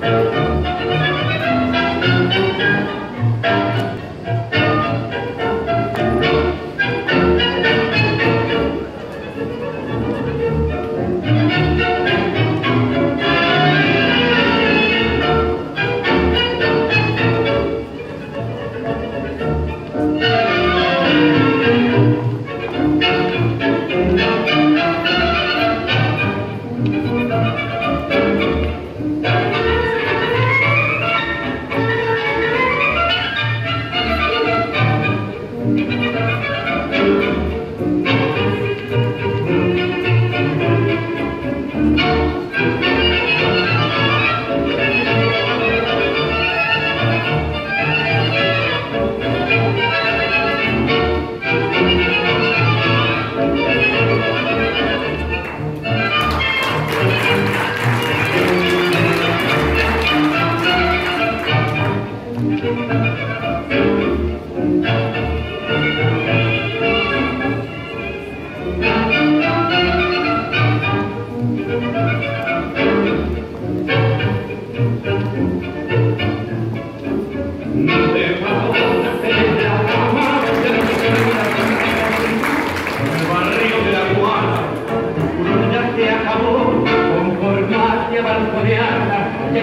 Música Música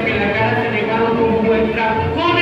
que la cara se como muestra